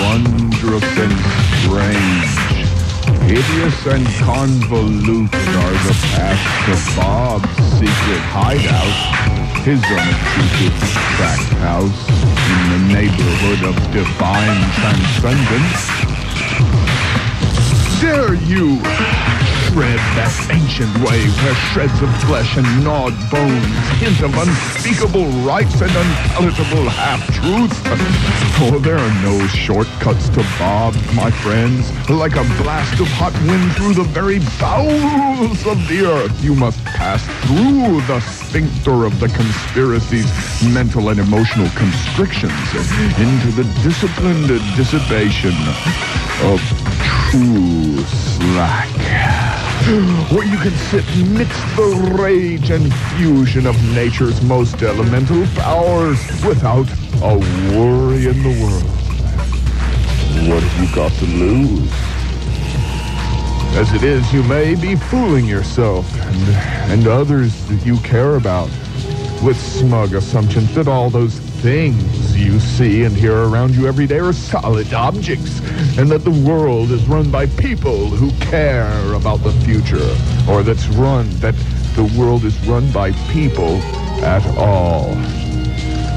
wondrous and strange, hideous and convoluted are the paths of Bob's secret hideout, his unobtrusive tract house in the neighborhood of divine transcendence. Dare you tread that ancient way where shreds of flesh and gnawed bones hint of unspeakable rites and unpalatable half-truths? Oh, there are no shortcuts to Bob, my friends. Like a blast of hot wind through the very bowels of the earth, you must pass through the sphincter of the conspiracy's mental and emotional constrictions into the disciplined dissipation of true slack where you can sit midst the rage and fusion of nature's most elemental powers without a worry in the world. What have you got to lose? As it is, you may be fooling yourself and, and others that you care about with smug assumptions that all those things you see and hear around you every day are solid objects and that the world is run by people who care about the future or that's run that the world is run by people at all.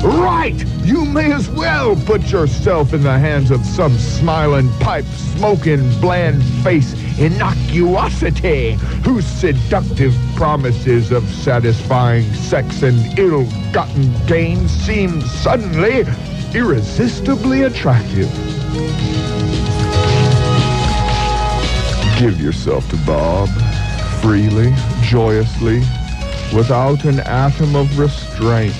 Right! You may as well put yourself in the hands of some smiling, pipe-smoking, bland-face innocuosity whose seductive promises of satisfying sex and ill-gotten gain seem suddenly irresistibly attractive. Give yourself to Bob, freely, joyously, without an atom of restraint.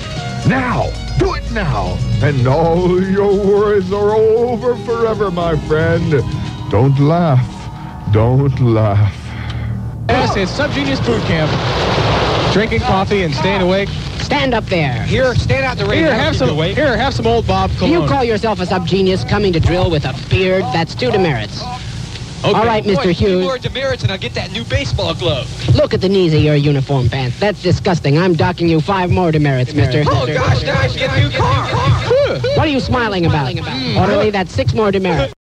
Now! Do it now! And all your worries are over forever, my friend. Don't laugh. Don't laugh. Yes, it's Subgenius Boot Camp. Drinking coffee and staying awake. Stand up there. Here, stand out the rain. Here, have some. Here, have some old Bob Do cologne. you call yourself a subgenius coming to drill with a beard? That's two demerits. Okay. All right, Boy, Mr. two Hughes. more demerits and I'll get that new baseball glove. Look at the knees of your uniform pants. That's disgusting. I'm docking you five more demerits, mister. Oh, gosh, now I get a new car. What are you smiling about? Hmm. Orderly, that's six more demerits.